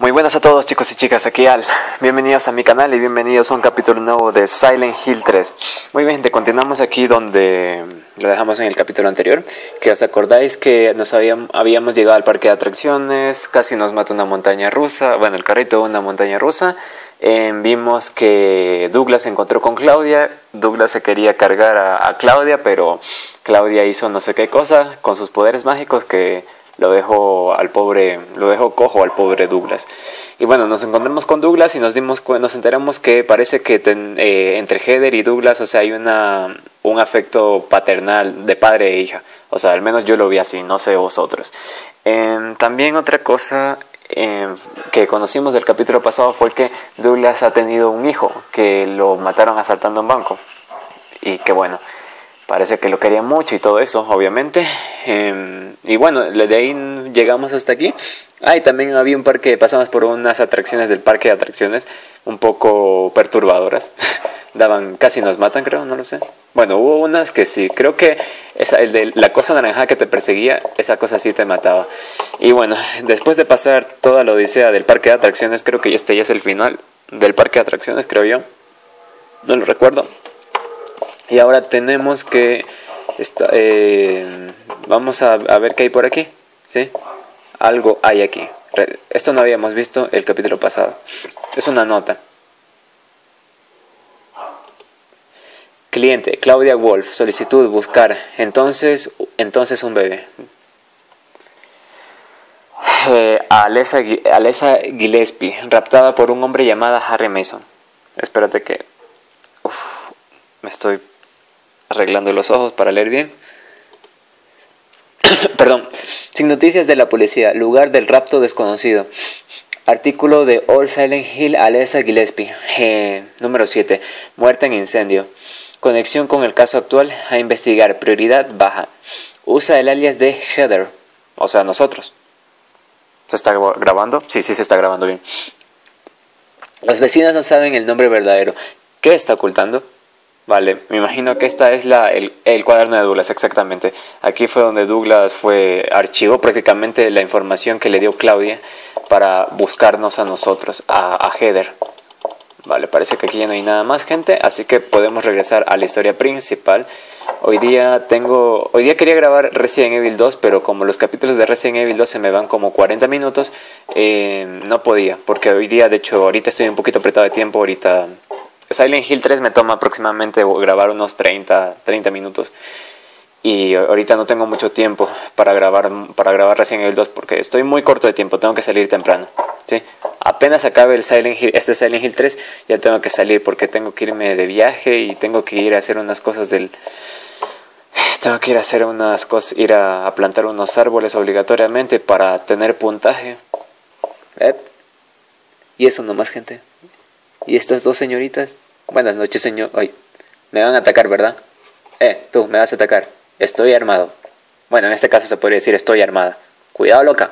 Muy buenas a todos chicos y chicas, aquí Al. Bienvenidos a mi canal y bienvenidos a un capítulo nuevo de Silent Hill 3. Muy bien, gente, continuamos aquí donde lo dejamos en el capítulo anterior. Que os acordáis que nos habíamos, habíamos llegado al parque de atracciones, casi nos mata una montaña rusa, bueno, el carrito una montaña rusa. Eh, vimos que Douglas se encontró con Claudia, Douglas se quería cargar a, a Claudia, pero Claudia hizo no sé qué cosa con sus poderes mágicos que lo dejó al pobre, lo dejó cojo al pobre Douglas. Y bueno, nos encontramos con Douglas y nos dimos nos enteramos que parece que eh, entre Heather y Douglas, o sea, hay una un afecto paternal de padre e hija. O sea, al menos yo lo vi así, no sé vosotros. Em, también otra cosa em, que conocimos del capítulo pasado fue que Douglas ha tenido un hijo que lo mataron asaltando un banco. Y que bueno, parece que lo quería mucho y todo eso, obviamente. Em, y bueno, de ahí llegamos hasta aquí. Ah, y también había un parque, pasamos por unas atracciones del parque de atracciones un poco perturbadoras. Daban, casi nos matan, creo, no lo sé. Bueno, hubo unas que sí, creo que esa, el de la cosa naranja que te perseguía, esa cosa sí te mataba. Y bueno, después de pasar toda la odisea del parque de atracciones, creo que este ya es el final del parque de atracciones, creo yo. No lo recuerdo. Y ahora tenemos que... Eh, vamos a, ver qué hay por aquí. ¿Sí? Algo hay aquí. Esto no habíamos visto el capítulo pasado. Es una nota. Cliente, Claudia Wolf, solicitud, buscar. Entonces, entonces un bebé. Eh, Alessa Gillespie, raptada por un hombre llamado Harry Mason. Espérate que... Uf, me estoy arreglando los ojos para leer bien. Perdón. Sin noticias de la policía. Lugar del rapto desconocido. Artículo de All Silent Hill, Alessa Gillespie. Número 7. Muerte en incendio. Conexión con el caso actual. A investigar. Prioridad baja. Usa el alias de Heather. O sea, nosotros. ¿Se está grabando? Sí, sí, se está grabando bien. Los vecinos no saben el nombre verdadero. ¿Qué está ocultando? Vale, me imagino que esta es la, el, el, cuaderno de Douglas, exactamente. Aquí fue donde Douglas fue, archivó prácticamente la información que le dio Claudia para buscarnos a nosotros, a, a Heather. Vale, parece que aquí ya no hay nada más, gente, así que podemos regresar a la historia principal. Hoy día tengo, hoy día quería grabar Resident Evil 2, pero como los capítulos de Resident Evil 2 se me van como 40 minutos, eh, no podía, porque hoy día, de hecho, ahorita estoy un poquito apretado de tiempo, ahorita Silent Hill 3 me toma aproximadamente grabar unos 30, 30 minutos. Y ahorita no tengo mucho tiempo para grabar, para grabar Resident Evil 2 porque estoy muy corto de tiempo, tengo que salir temprano. ¿sí? Apenas acabe el Silent Hill, este Silent Hill 3, ya tengo que salir porque tengo que irme de viaje y tengo que ir a hacer unas cosas del... Tengo que ir a hacer unas cosas, ir a, plantar unos árboles obligatoriamente para tener puntaje. ¿Eh? Y eso nomás, gente. Y estas dos señoritas, buenas noches, señor. Ay, me van a atacar, ¿verdad? Eh, tú, me vas a atacar. Estoy armado. Bueno, en este caso se podría decir estoy armada. Cuidado, loca.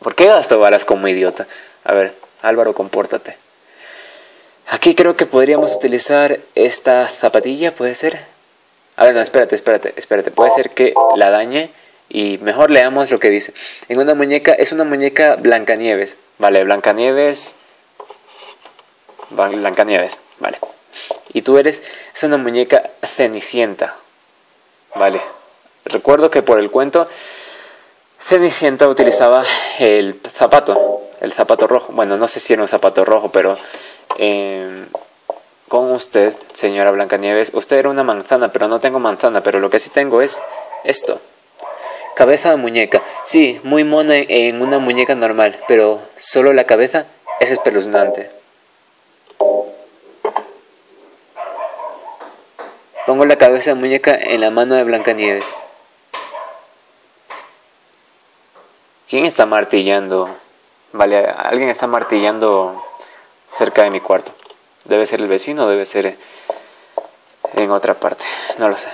¿Por qué gasto balas como idiota? A ver, Álvaro, compórtate. Aquí creo que podríamos utilizar esta zapatilla, ¿puede ser? A ver, no, espérate, espérate, espérate. Puede ser que la dañe y mejor leamos lo que dice. En una muñeca, es una muñeca Blancanieves. Vale, Blancanieves. Blancanieves, vale. Y tú eres, es una muñeca cenicienta. Vale. Recuerdo que por el cuento, Cenicienta utilizaba el zapato, el zapato rojo. Bueno, no sé si era un zapato rojo, pero eh, con usted, señora Blancanieves, usted era una manzana, pero no tengo manzana, pero lo que sí tengo es esto. Cabeza de muñeca. Sí, muy mona en una muñeca normal, pero solo la cabeza es espeluznante. Pongo la cabeza de muñeca en la mano de Blancanieves. ¿Quién está martillando? Vale, alguien está martillando cerca de mi cuarto. Debe ser el vecino, debe ser en otra parte, no lo sé.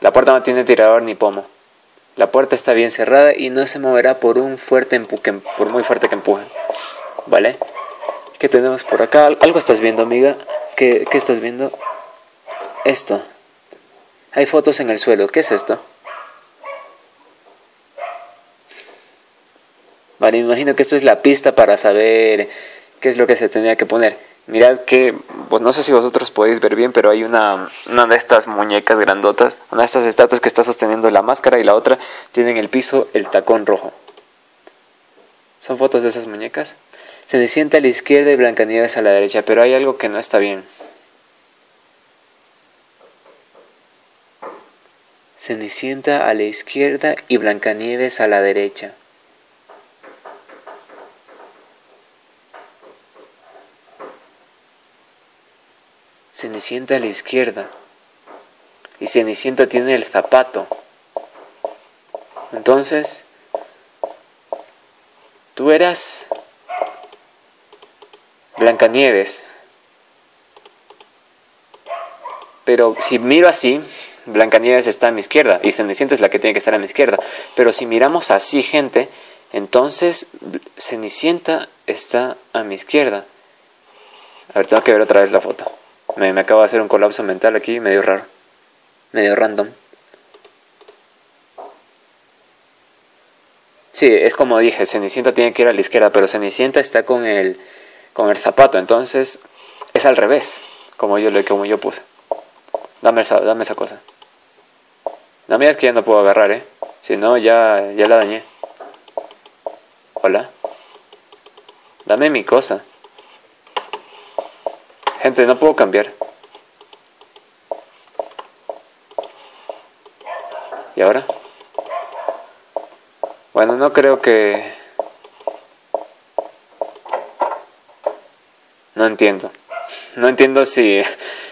La puerta no tiene tirador ni pomo. La puerta está bien cerrada y no se moverá por un fuerte empuje, por muy fuerte que empuje. ¿Vale? ¿Qué tenemos por acá? ¿Algo estás viendo, amiga? ¿Qué, ¿Qué estás viendo? Esto. Hay fotos en el suelo. ¿Qué es esto? Vale, me imagino que esto es la pista para saber qué es lo que se tenía que poner. Mirad que, pues no sé si vosotros podéis ver bien, pero hay una, una de estas muñecas grandotas, una de estas estatuas que está sosteniendo la máscara y la otra tiene en el piso el tacón rojo. Son fotos de esas muñecas. Se sienta a la izquierda y Blancanieves a la derecha, pero hay algo que no está bien. Cenicienta a la izquierda y Blancanieves a la derecha. Cenicienta a la izquierda. Y Cenicienta tiene el zapato. Entonces, tú eras Blancanieves. Pero si miro así, Blancanieves está a mi izquierda y Cenicienta es la que tiene que estar a mi izquierda. Pero si miramos así, gente, entonces Cenicienta está a mi izquierda. A ver, tengo que ver otra vez la foto. Me, me acabo de hacer un colapso mental aquí, medio raro. Medio random. Sí, es como dije, Cenicienta tiene que ir a la izquierda, pero Cenicienta está con el, con el zapato, entonces es al revés, como yo, como yo puse. Dame esa, dame esa cosa. No, mira, es que ya no puedo agarrar, ¿eh? Si no, ya, ya la dañé. Hola. Dame mi cosa. Gente, no puedo cambiar. ¿Y ahora? Bueno, no creo que... No entiendo. No entiendo si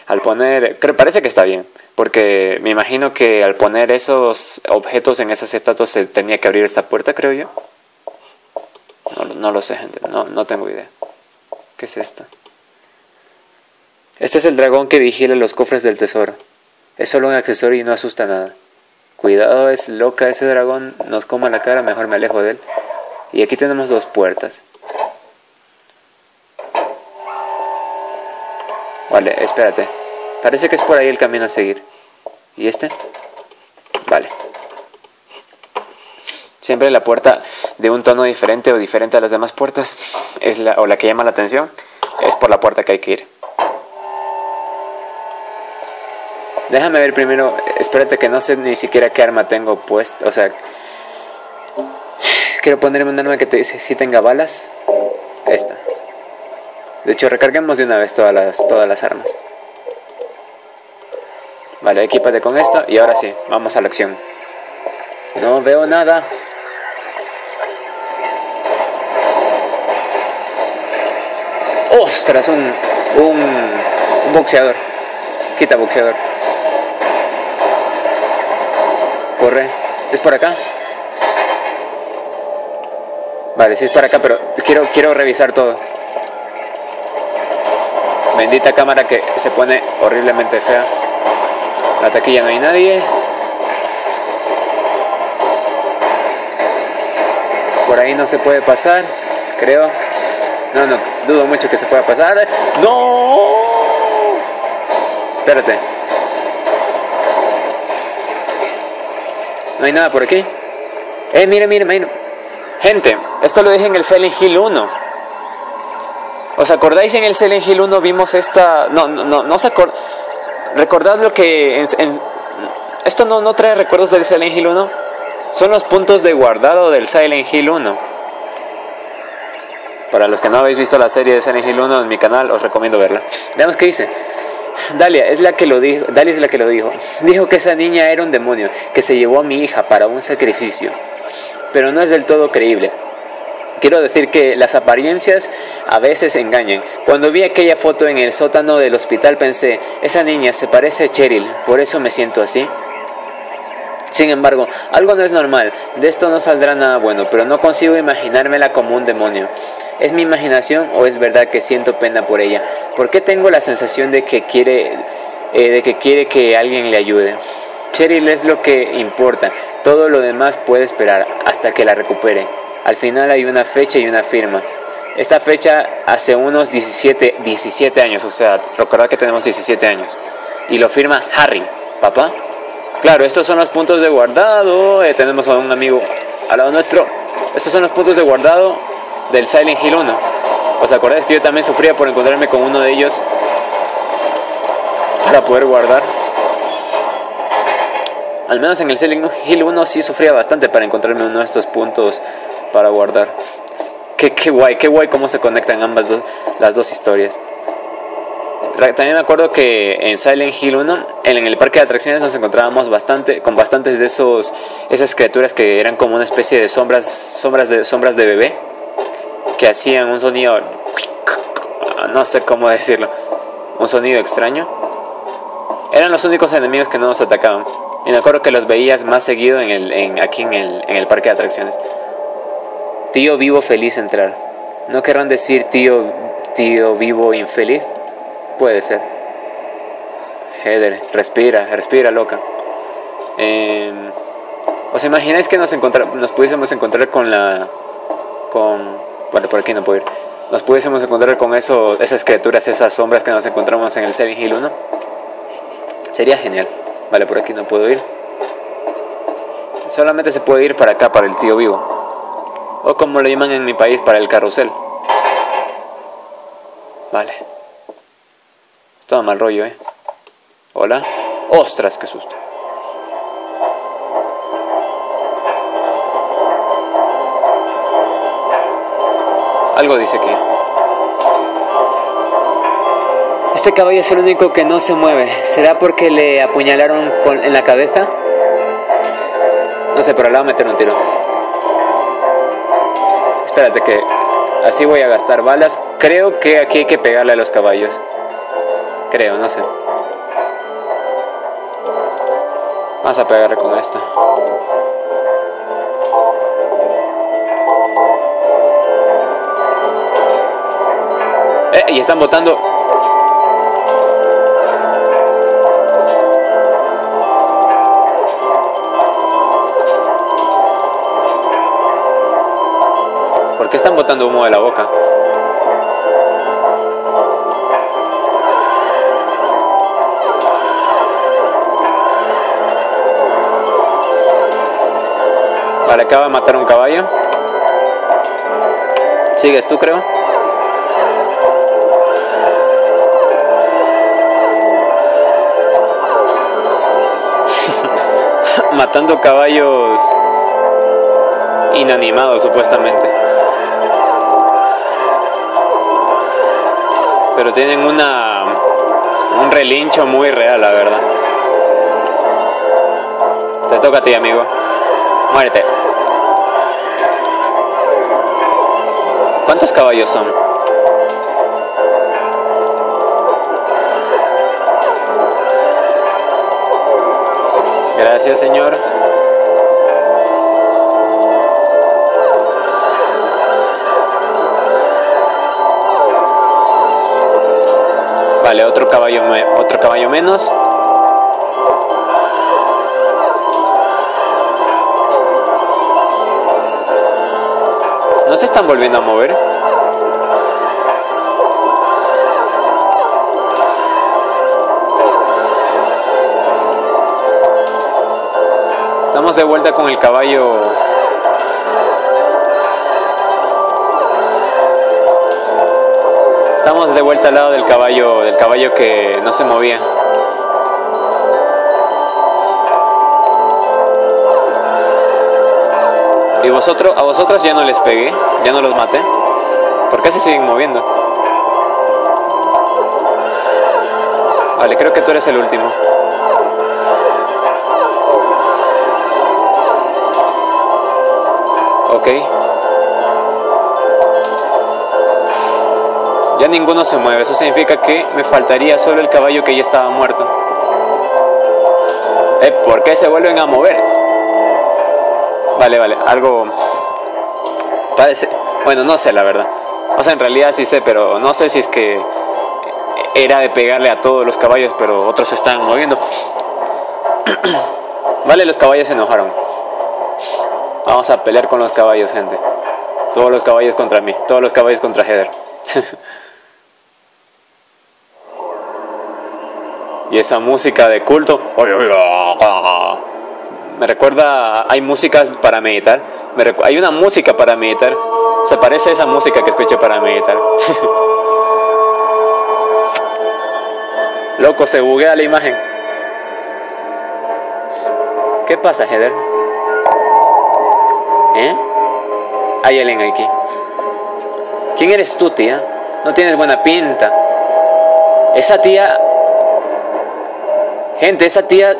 al poner... Creo, parece que está bien. Porque me imagino que al poner esos objetos en esas estatuas se tenía que abrir esta puerta, creo yo. No, no lo sé, gente. No, no tengo idea. ¿Qué es esto? Este es el dragón que vigila los cofres del tesoro. Es solo un accesorio y no asusta nada. Cuidado, es loca ese dragón, nos coma la cara, mejor me alejo de él. Y aquí tenemos dos puertas. Vale, espérate. Parece que es por ahí el camino a seguir. ¿Y este? Vale. Siempre la puerta de un tono diferente o diferente a las demás puertas es la, o la que llama la atención es por la puerta que hay que ir. Déjame ver primero, espérate que no sé ni siquiera qué arma tengo puesto, o sea, quiero ponerme un arma que te dice si tenga balas, esta. De hecho, recarguemos de una vez todas las, todas las armas. Vale, equipate con esto y ahora sí, vamos a la acción. No veo nada. ¡Ostras! Un, un, un boxeador. Quita boxeador. ¿Es por acá? Vale, sí es por acá, pero quiero, quiero revisar todo. Bendita cámara que se pone horriblemente fea. La taquilla no hay nadie. Por ahí no se puede pasar, creo. No, no, dudo mucho que se pueda pasar. ¡No! Espérate. No hay nada por aquí. Eh, mire, mire, mire. Gente, esto lo dije en el Silent Hill 1. ¿Os acordáis en el Silent Hill 1 vimos esta... No, no, no, no os acordáis... ¿Recordad lo que... Esto no, no trae recuerdos del Silent Hill 1? Son los puntos de guardado del Silent Hill 1. Para los que no habéis visto la serie de Silent Hill 1 en mi canal, os recomiendo verla. Veamos qué dice. Dalia es la que lo dijo, Dalia es la que lo dijo. Dijo que esa niña era un demonio, que se llevó a mi hija para un sacrificio. Pero no es del todo creíble. Quiero decir que las apariencias a veces engañan. Cuando vi aquella foto en el sótano del hospital pensé, esa niña se parece a Cheryl, por eso me siento así. Sin embargo, algo no es normal, de esto no saldrá nada bueno, pero no consigo imaginármela como un demonio. ¿Es mi imaginación o es verdad que siento pena por ella? ¿Por qué tengo la sensación de que quiere, eh, de que, quiere que alguien le ayude? Cheryl es lo que importa, todo lo demás puede esperar hasta que la recupere. Al final hay una fecha y una firma. Esta fecha hace unos 17, 17 años, o sea, recordad que tenemos 17 años. Y lo firma Harry, papá. Claro, estos son los puntos de guardado. Eh, tenemos a un amigo al lado nuestro. Estos son los puntos de guardado del Silent Hill 1. ¿Os acordáis que yo también sufría por encontrarme con uno de ellos para poder guardar? Al menos en el Silent Hill 1 sí sufría bastante para encontrarme uno de estos puntos para guardar. Qué, qué guay, qué guay cómo se conectan ambas dos, las dos historias. También me acuerdo que en Silent Hill 1, en el parque de atracciones nos encontrábamos bastante con bastantes de esos esas criaturas que eran como una especie de sombras sombras de sombras de bebé que hacían un sonido no sé cómo decirlo, un sonido extraño. Eran los únicos enemigos que no nos atacaban. Y me acuerdo que los veías más seguido en el, en, aquí en el, en el parque de atracciones. Tío vivo feliz entrar. ¿No querrán decir tío, tío vivo infeliz? Puede ser. Heather, respira, respira, loca. Eh, ¿Os imagináis que nos, nos pudiésemos encontrar con la... con... Vale, por aquí no puedo ir. Nos pudiésemos encontrar con eso, esas criaturas, esas sombras que nos encontramos en el Seven Hill 1. Sería genial. Vale, por aquí no puedo ir. Solamente se puede ir para acá, para el tío vivo. O como lo llaman en mi país, para el carrusel. Vale. Todo mal rollo, ¿eh? Hola. Ostras, qué susto. Algo dice aquí. Este caballo es el único que no se mueve. ¿Será porque le apuñalaron en la cabeza? No sé, pero le voy a meter un tiro. Espérate que así voy a gastar balas. Creo que aquí hay que pegarle a los caballos. Creo, no sé. Vamos a pegarle con esto. Y están botando. ¿Por qué están botando humo de la boca? Vale, acaba de matar un caballo. Sigues tú, creo. Matando caballos inanimados, supuestamente. Pero tienen una un relincho muy real, la verdad. Te toca a ti, amigo. Muérete. ¿Cuántos caballos son? Gracias, señor. Vale, otro caballo, otro caballo menos. ¿No se están volviendo a mover? Estamos de vuelta con el caballo. Estamos de vuelta al lado del caballo, del caballo que no se movía. Y vosotros, a vosotros ya no les pegué, ya no los maté. ¿Por qué se siguen moviendo? Vale, creo que tú eres el último. Ok. Ya ninguno se mueve, eso significa que me faltaría solo el caballo que ya estaba muerto. Eh, ¿Por qué se vuelven a mover? Vale, vale, algo parece, bueno, no sé la verdad. O sea, en realidad sí sé, pero no sé si es que era de pegarle a todos los caballos, pero otros se están moviendo. vale, los caballos se enojaron. Vamos a pelear con los caballos, gente. Todos los caballos contra mí, todos los caballos contra Heather. y esa música de culto me recuerda, hay músicas para meditar hay una música para meditar. Se parece a esa música que escuché para meditar. Loco, se buguea la imagen. ¿Qué pasa, Heather? ¿Eh? Hay alguien aquí. ¿Quién eres tú, tía? No tienes buena pinta. Esa tía... Gente, esa tía...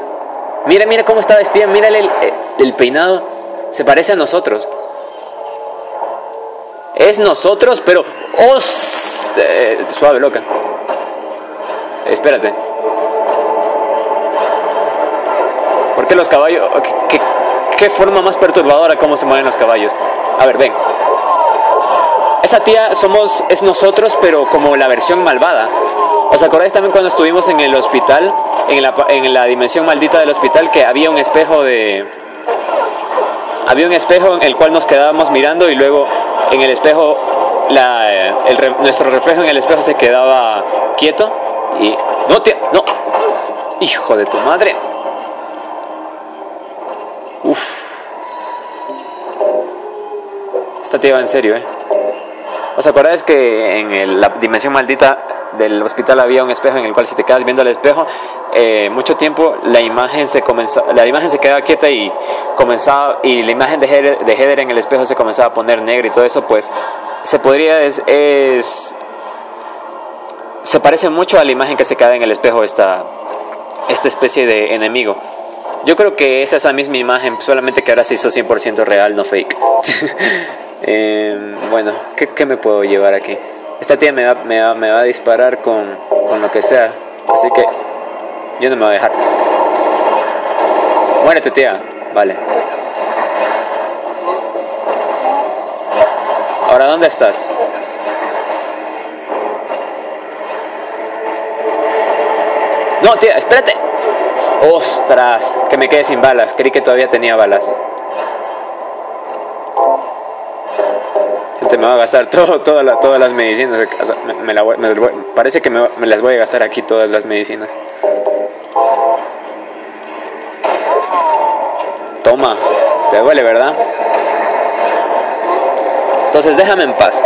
Mira, mira cómo está vestida. Mírale el, el peinado. Se parece a nosotros. Es nosotros, pero... ¡Oh! suave, loca. Espérate. ¿Por qué los caballos? ¿Qué, qué, forma más perturbadora cómo se mueven los caballos? A ver, ven. Esa tía somos, es nosotros, pero como la versión malvada. ¿Os acordáis también cuando estuvimos en el hospital, en la, en la dimensión maldita del hospital, que había un espejo de... Había un espejo en el cual nos quedábamos mirando y luego en el espejo, la, nuestro reflejo en el espejo se quedaba quieto y... No, tía, no. Hijo de tu madre. Uf. Esta tía va en serio, ¿eh? ¿Os acordáis que en la dimensión maldita del hospital había un espejo en el cual si te quedas viendo el espejo, eh, mucho tiempo la imagen se comenzó, la imagen se quedaba quieta y comenzaba y la imagen de Heather, en el espejo se comenzaba a poner negra y todo eso, pues se podría es se parece mucho a la imagen que se queda en el espejo esta esta especie de enemigo. Yo creo que es esa misma imagen, solamente que ahora se hizo 100% real, no fake. Em, bueno, ¿qué, me puedo llevar aquí? Esta tía me va, me va, me va a disparar con, con, lo que sea. Así que yo no me voy a dejar. Muérete, tía. Vale. Ahora, ¿dónde estás? No, tía, espérate. Ostras, que me quedé sin balas. Creí que todavía tenía balas. me va a gastar todo, todas las medicinas. Me, parece que me, las voy a gastar aquí todas las medicinas. Toma, te duele, ¿verdad? Entonces déjame en paz.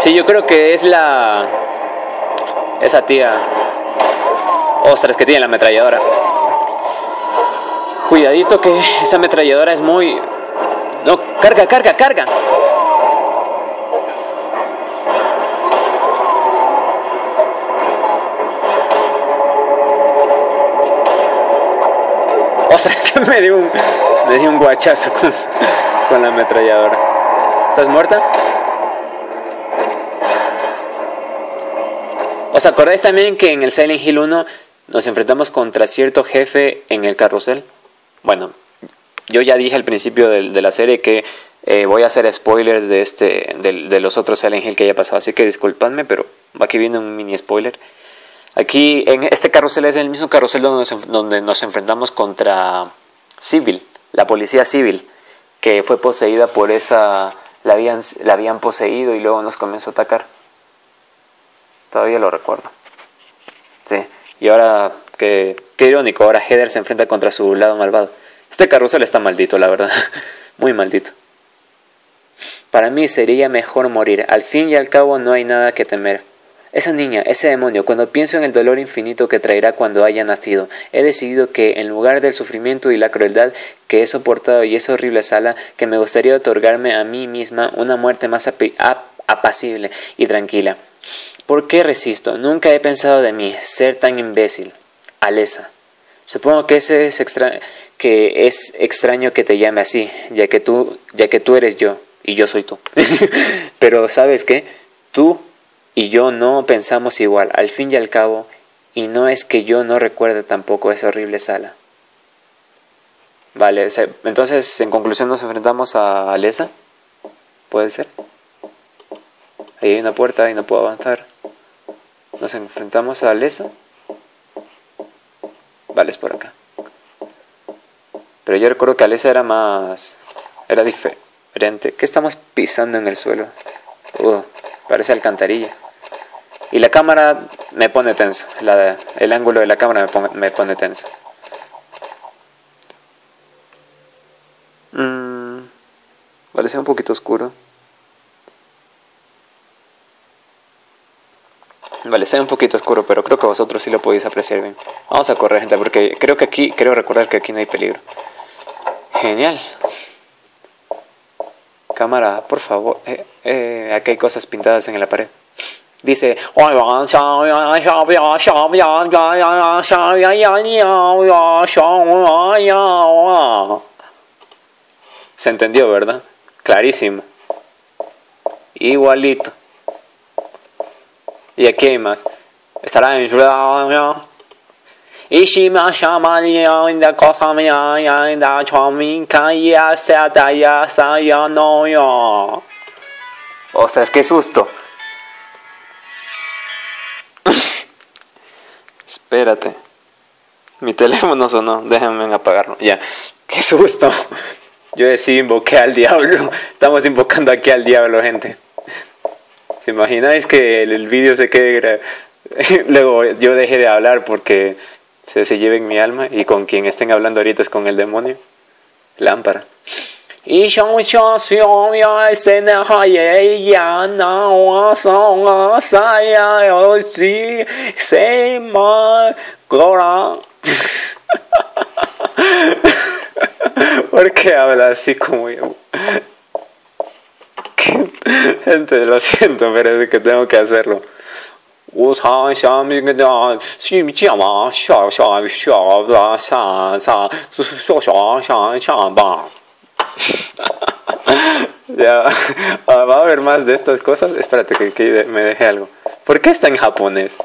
Sí, yo creo que es la... Esa tía... Ostras, que tiene la ametralladora. Cuidadito que esa ametralladora es muy no, carga, carga, carga. O sea, que me dio un, me dio un guachazo con, con la ametralladora. ¿Estás muerta? ¿Os acordáis también que en el Silent Hill 1 nos enfrentamos contra cierto jefe en el carrusel? Bueno, yo ya dije al principio de, la serie que eh, voy a hacer spoilers de este de, los otros Silent Hill que haya pasado, así que disculpadme, pero aquí viene un mini spoiler. Aquí en este carrusel es el mismo carrusel donde nos, donde nos enfrentamos contra Civil, la policía civil, que fue poseída por esa la habían la habían poseído y luego nos comenzó a atacar. Todavía lo recuerdo. Sí. Y ahora qué irónico, ahora Heather se enfrenta contra su lado malvado. Este carrusel está maldito, la verdad. Muy maldito. Para mí sería mejor morir. Al fin y al cabo no hay nada que temer. Esa niña, ese demonio, cuando pienso en el dolor infinito que traerá cuando haya nacido, he decidido que, en lugar del sufrimiento y la crueldad que he soportado y esa horrible sala, que me gustaría otorgarme a mí misma una muerte más apacible y tranquila. ¿Por qué resisto? Nunca he pensado de mí, ser tan imbécil. Alesa. Supongo que ese es extra que es extraño que te llame así, ya que tú, ya que tú eres yo y yo soy tú. Pero sabes qué, tú y yo no pensamos igual, al fin y al cabo, y no es que yo no recuerde tampoco esa horrible sala. Vale, entonces en conclusión nos enfrentamos a Alesa. ¿Puede ser? Ahí hay una puerta y no puedo avanzar. Nos enfrentamos a Alesa. Vale, es por acá. Pero yo recuerdo que Alesa era más... era diferente. ¿Qué estamos pisando en el suelo? Uh, parece alcantarilla. Y la cámara me pone tenso. el ángulo de la cámara me, me pone tenso. Mm, sea un poquito oscuro. Vale, está un poquito oscuro, pero creo que vosotros sí lo podéis apreciar bien. Vamos a correr, gente, porque creo que aquí, creo recordar que aquí no hay peligro. Genial. Cámara, por favor. Eh, eh, aquí hay cosas pintadas en la pared. Dice... Se entendió, ¿verdad? Clarísimo. Igualito. Y aquí hay más. Estará en Ishima Shamalia in the Kosamaya in the Chominka ya Sata ya Saya no yo. O sea, qué susto. Espérate. Mi teléfono sonó. Déjenme apagarlo. Ya. Qué susto. Yo decía invoqué al diablo. Estamos invocando aquí al diablo, gente. ¿Se imagináis que el, el vídeo se quede Luego yo dejé de hablar porque se, se lleven mi alma y con quien estén hablando ahorita es con el demonio. Lámpara. Y gora. ¿Por qué habla así como yo? Gente, lo siento, pero es que tengo que hacerlo. ya, va a haber más de estas cosas. Espérate que, que me deje algo. ¿Por qué está en japonés?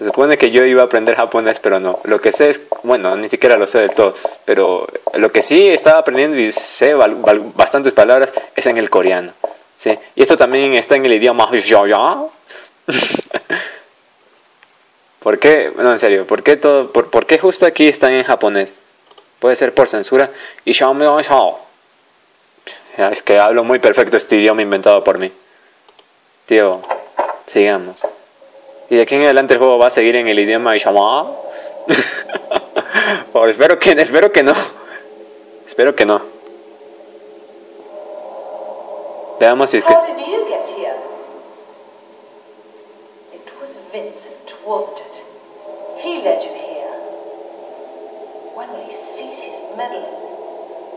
Se supone que yo iba a aprender japonés, pero no. Lo que sé es, bueno, ni siquiera lo sé del todo, pero lo que sí estaba aprendiendo y sé bastantes palabras es en el coreano. ¿sí? Y esto también está en el idioma ¿Por qué? No, en serio, ¿por qué, todo, por, qué justo aquí están en japonés? Puede ser por censura. Y es que hablo muy perfecto este idioma inventado por mí. Tío, sigamos. Y de aquí en adelante el juego va a seguir en el idioma Ishama. espero que, espero que no. Espero que no. Veamos si es que.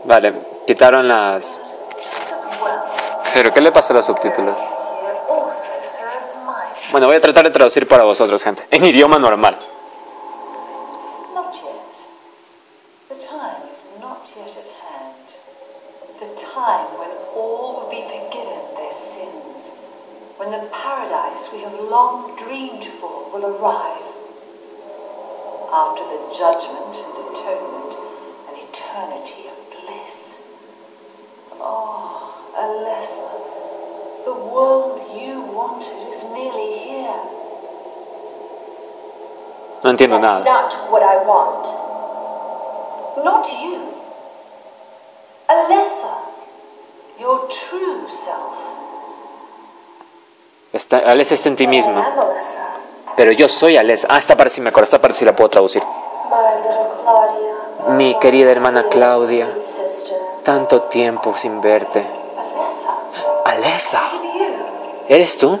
Vale, quitaron las... ¿Pero qué le pasó a los subtítulos? Bueno, voy a tratar de traducir para vosotros, gente, en idioma normal. After the judgment and atonement, an eternity of bliss. Oh, Alessa, the world you wanted. No entiendo nada. That's not what I want. Not you. Alessa, your true self. Está, Alessa está en ti misma. Pero yo soy Alessa. Ah, esta parte sí me acuerdo, esta parte sí la puedo traducir. Mi querida hermana Claudia, tanto tiempo sin verte. Alessa, ¿eres tú?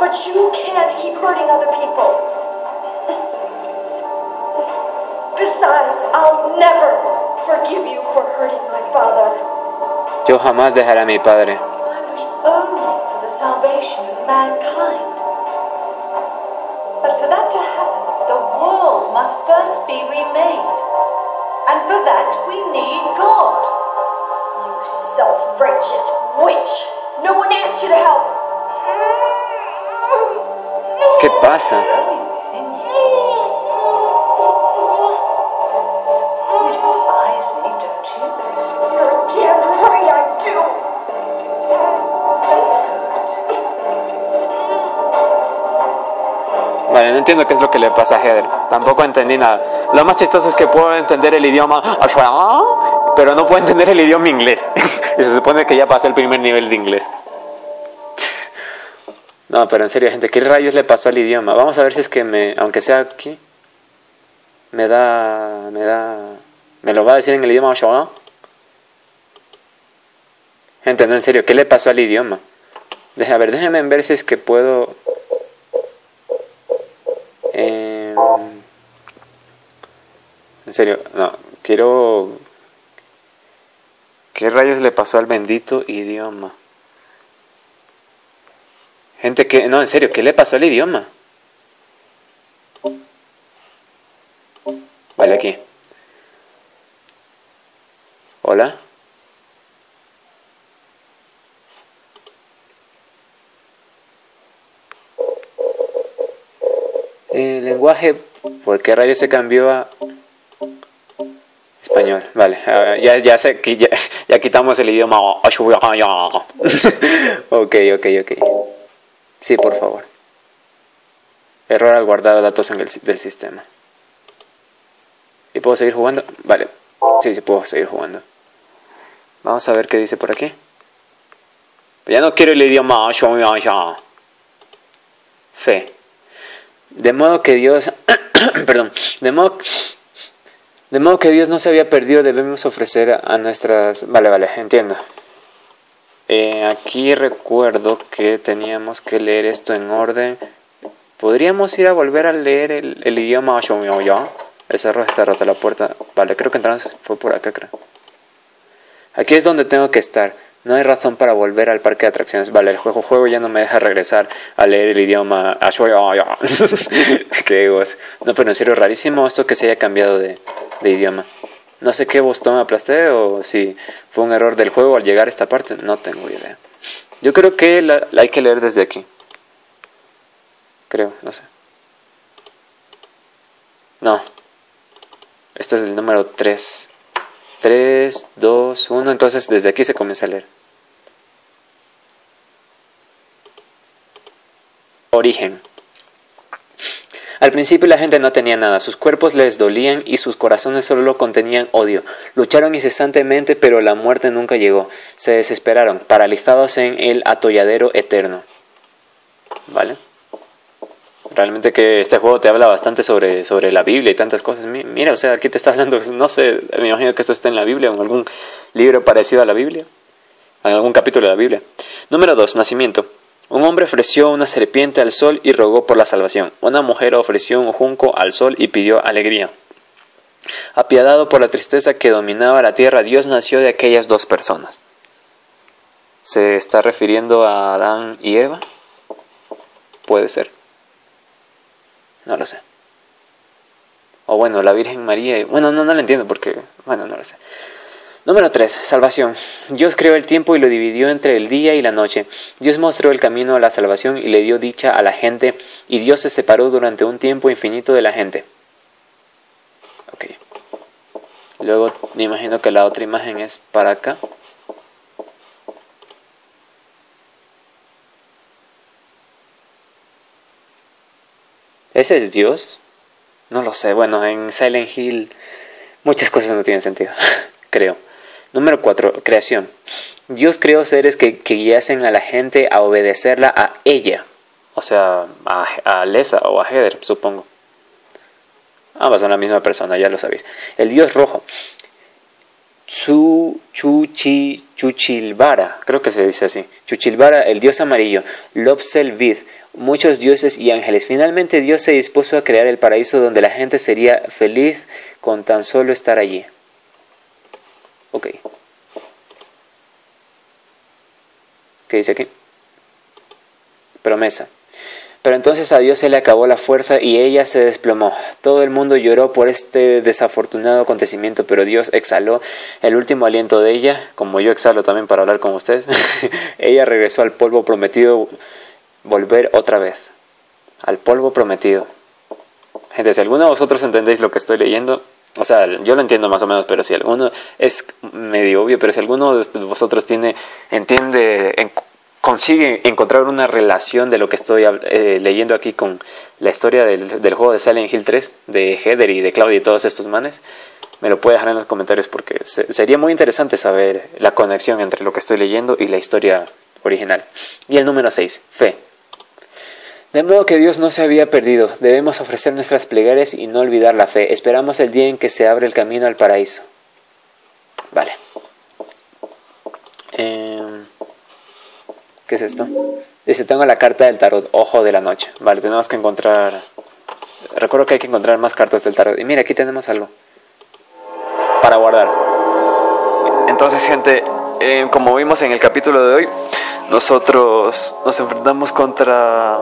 But you can't keep hurting other people. Besides, I'll never forgive you for hurting my father. Yo jamás dejaré a mi padre. I wish only for the salvation of mankind. Need God. You self-righteous witch. No one asked you to help. ¿Qué pasa? Entiendo qué es lo que le pasa a Heather. Tampoco entendí nada. Lo más chistoso es que puedo entender el idioma, pero no puedo entender el idioma inglés. y se supone que ya pasé el primer nivel de inglés. No, pero en serio, gente, ¿qué rayos le pasó al idioma? Vamos a ver si es que me, aunque sea aquí, me da, me da, me lo va a decir en el idioma Gente, no, en serio, ¿qué le pasó al idioma? Deja, a ver, déjenme ver si es que puedo... en serio, no, quiero... ¿Qué rayos le pasó al bendito idioma? Gente que... No, en serio, ¿qué le pasó al idioma? Vale, aquí. Hola. El lenguaje, ¿por qué rayos se cambió a español? Vale, ah, ya, ya, que ya, ya quitamos el idioma. ok, ok, ok. Sí, por favor. Error al guardar datos en el, del sistema. ¿Y puedo seguir jugando? Vale. Sí, sí puedo seguir jugando. Vamos a ver qué dice por aquí. Ya no quiero el idioma. Fe. De modo que Dios, perdón, de modo, de modo que Dios no se había perdido, debemos ofrecer a nuestras... Vale, vale, entiendo. Eh, aquí recuerdo que teníamos que leer esto en orden. ¿Podríamos ir a volver a leer el, idioma El cerro está roto la puerta. Vale, creo que entramos fue por acá, creo. Aquí es donde tengo que estar. No hay razón para volver al parque de atracciones. Vale, el juego, juego ya no me deja regresar a leer el idioma. Qué egos. No, pero en serio, rarísimo esto que se haya cambiado de, de idioma. No sé qué botón aplasté o si fue un error del juego al llegar a esta parte. No tengo idea. Yo creo que la, hay que leer desde aquí. Creo, no sé. No. Este es el número 3. 3, 2, 1. Entonces desde aquí se comienza a leer. Origen. Al principio la gente no tenía nada, sus cuerpos les dolían y sus corazones solo contenían odio. Lucharon incesantemente, pero la muerte nunca llegó. Se desesperaron, paralizados en el atolladero eterno. ¿Vale? Realmente que este juego te habla bastante sobre, sobre la Biblia y tantas cosas. Mira, o sea, aquí te está hablando, no sé, me imagino que esto está en la Biblia o en algún libro parecido a la Biblia, en algún capítulo de la Biblia. Número 2. Nacimiento. Un hombre ofreció una serpiente al sol y rogó por la salvación. Una mujer ofreció un junco al sol y pidió alegría. Apiadado por la tristeza que dominaba la tierra, Dios nació de aquellas dos personas. ¿Se está refiriendo a Adán y Eva? Puede ser. No lo sé. O bueno, la Virgen María. Bueno, no, no lo entiendo porque... Bueno, no lo sé. Número 3. Salvación. Dios creó el tiempo y lo dividió entre el día y la noche. Dios mostró el camino a la salvación y le dio dicha a la gente, y Dios se separó durante un tiempo infinito de la gente. Ok. Luego me imagino que la otra imagen es para acá. ¿Ese es Dios? No lo sé. Bueno, en Silent Hill muchas cosas no tienen sentido, creo. Número 4. Creación. Dios creó seres que, que, guiasen a la gente a obedecerla a ella. O sea, a, a Lesa o a Heather, supongo. Ambas son la misma persona, ya lo sabéis. El Dios rojo. Chu, chuchi, chuchilvara, creo que se dice así. Chuchilvara, el Dios amarillo. Lobselvid, muchos dioses y ángeles. Finalmente Dios se dispuso a crear el paraíso donde la gente sería feliz con tan solo estar allí. Ok. ¿Qué dice aquí? Promesa. Pero entonces a Dios se le acabó la fuerza y ella se desplomó. Todo el mundo lloró por este desafortunado acontecimiento, pero Dios exhaló el último aliento de ella, como yo exhalo también para hablar con ustedes. ella regresó al polvo prometido, volver otra vez, al polvo prometido. Gente, si alguno de vosotros entendéis lo que estoy leyendo, o sea, yo lo entiendo más o menos, pero si alguno es medio obvio, pero si alguno de vosotros tiene, entiende, en, consigue encontrar una relación de lo que estoy eh, leyendo aquí con la historia del, del, juego de Silent Hill 3, de Heather y de Claudia y todos estos manes, me lo puede dejar en los comentarios porque se, sería muy interesante saber la conexión entre lo que estoy leyendo y la historia original. Y el número 6, fe. De modo que Dios no se había perdido, debemos ofrecer nuestras plegarias y no olvidar la fe. Esperamos el día en que se abre el camino al paraíso. Vale. Eh, ¿Qué es esto? Dice, tengo la carta del tarot, ojo de la noche. Vale, tenemos que encontrar... Recuerdo que hay que encontrar más cartas del tarot. Y mira, aquí tenemos algo. Para guardar. Entonces, gente, eh, como vimos en el capítulo de hoy, nosotros nos enfrentamos contra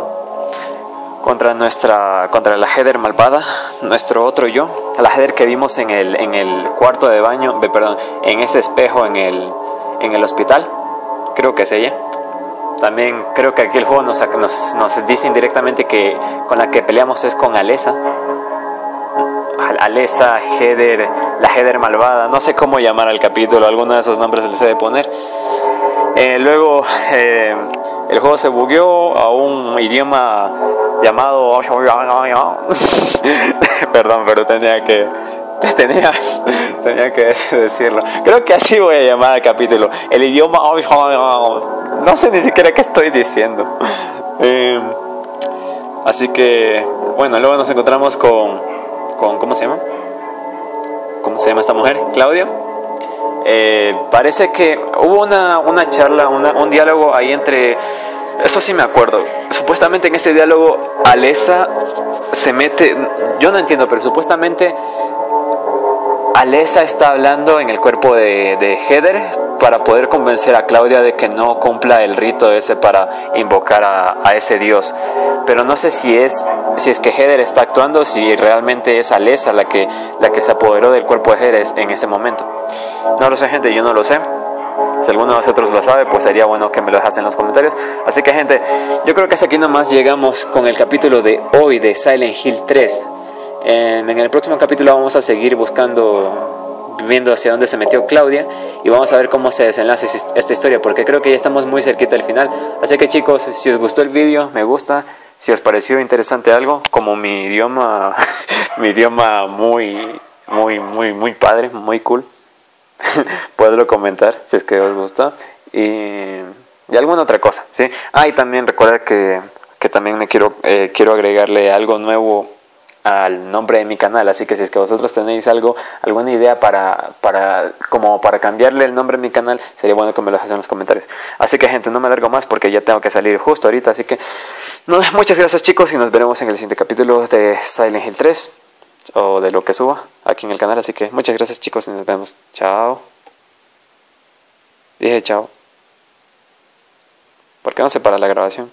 contra nuestra contra la Heather malvada, nuestro otro yo, la Heather que vimos en el en el cuarto de baño, perdón, en ese espejo en el en el hospital. Creo que es ella. También creo que aquí el juego nos, nos, nos dice indirectamente que con la que peleamos es con Alesa. Alesa, Heather, la Heather malvada, no sé cómo llamar al capítulo, alguno de esos nombres les he de poner. Eh, luego eh, el juego se bugueó a un idioma llamado... Perdón, pero tenía que... Tenía, tenía que decirlo. Creo que así voy a llamar al capítulo. El idioma... No sé ni siquiera qué estoy diciendo. Eh, así que, bueno, luego nos encontramos con, con... ¿Cómo se llama? ¿Cómo se llama esta mujer? Claudia. Eh, parece que hubo una, una charla, una, un diálogo ahí entre... Eso sí me acuerdo. Supuestamente en ese diálogo Alesa se mete... Yo no entiendo, pero supuestamente Alesa está hablando en el cuerpo de, de Heather para poder convencer a Claudia de que no cumpla el rito ese para invocar a, a, ese dios. Pero no sé si es si es que Heather está actuando, si realmente es Alesa la que la que se apoderó del cuerpo de Heather en ese momento. No lo sé, gente, yo no lo sé. Si alguno de vosotros lo sabe, pues sería bueno que me lo dejasen en los comentarios. Así que, gente, yo creo que hasta aquí nomás llegamos con el capítulo de hoy de Silent Hill 3. En, el próximo capítulo vamos a seguir buscando, viendo hacia dónde se metió Claudia y vamos a ver cómo se desenlace esta historia, porque creo que ya estamos muy cerquita del final. Así que, chicos, si os gustó el vídeo, me gusta. Si os pareció interesante algo, como mi idioma, mi idioma muy, muy, muy, muy padre, muy cool Podedlo comentar si es que os gusta. Y, y alguna otra cosa, ¿sí? Ah, y también recuerda que, que también me quiero, eh, quiero agregarle algo nuevo al nombre de mi canal, así que si es que vosotros tenéis algo, alguna idea para, para, como para cambiarle el nombre de mi canal, sería bueno que me lo dejes en los comentarios. Así que gente, no me alargo más porque ya tengo que salir justo ahorita, así que no, muchas gracias chicos y nos veremos en el siguiente capítulo de Silent Hill 3 o de lo que suba aquí en el canal, así que muchas gracias chicos y nos vemos. Chao. Dije chao. ¿Por qué no se para la grabación?